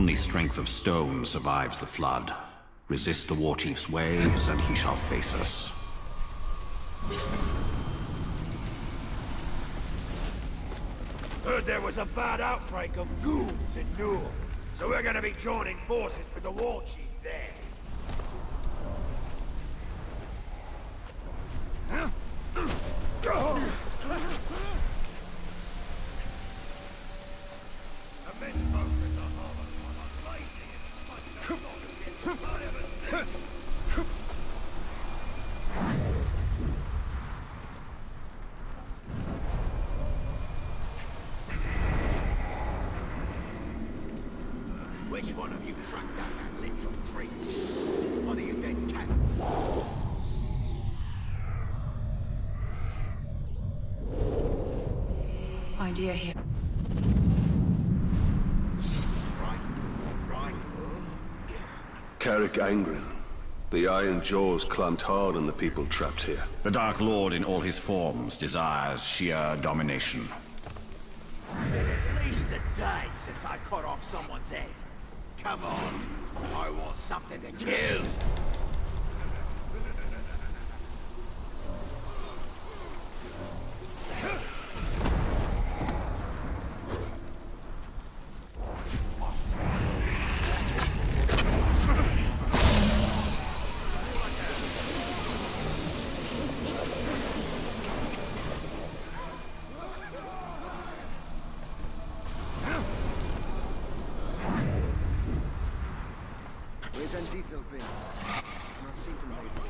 Only strength of stone survives the flood. Resist the war chief's waves, and he shall face us. Heard there was a bad outbreak of ghouls in Nurn. So we're gonna be joining forces with the war chief there. Which one of down that little creep? One of you dead cannibals? Idea here. Carach Angren. The Iron Jaws clamped hard on the people trapped here. The Dark Lord in all his forms desires sheer domination. At least a day since I cut off someone's head. Come on, I want something to kill. Andithil been? Not seen him lately.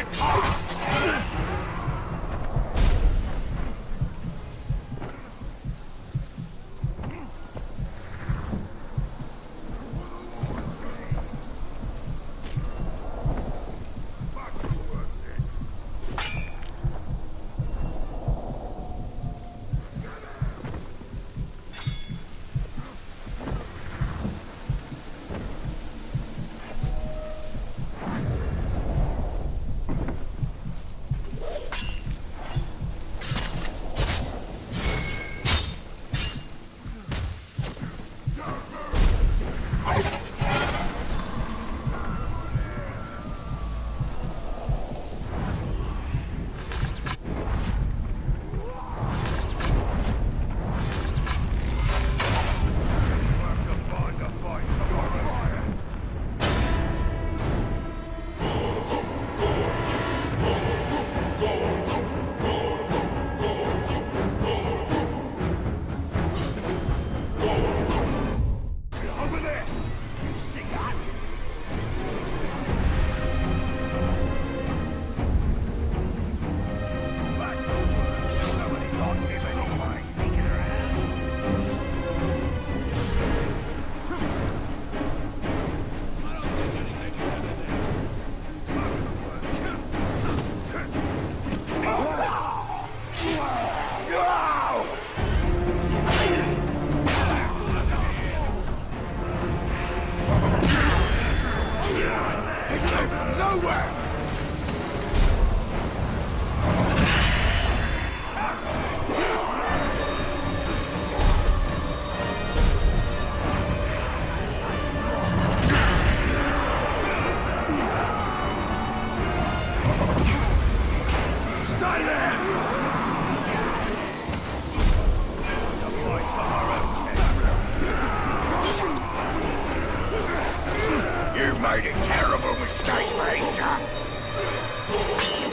Murder made a terrible mistake, Ranger.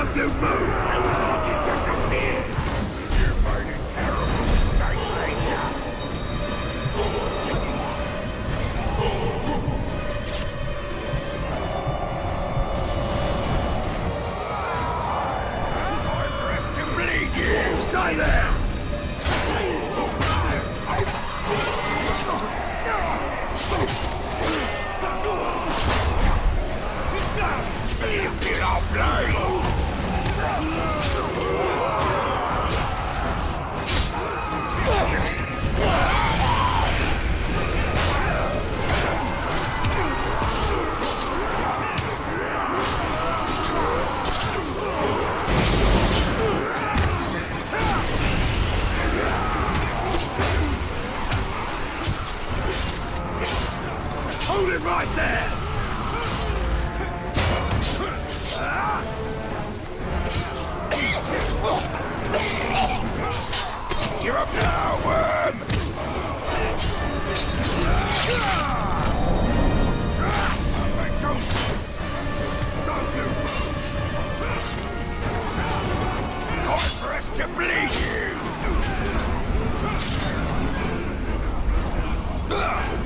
Don't you move!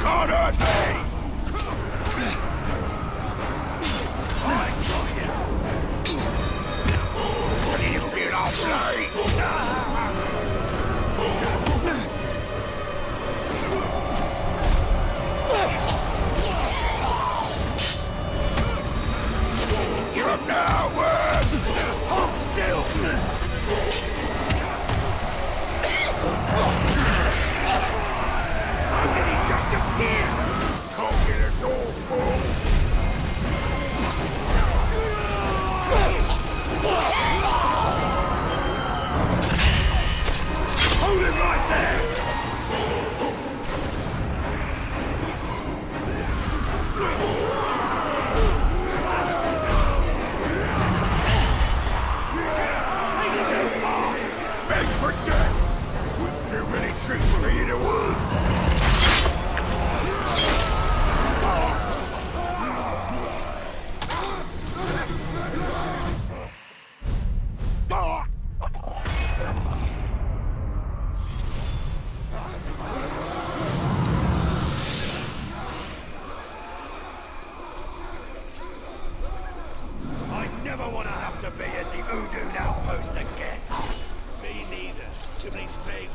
cornered! Voodoo now post again. Me neither. Too many slaves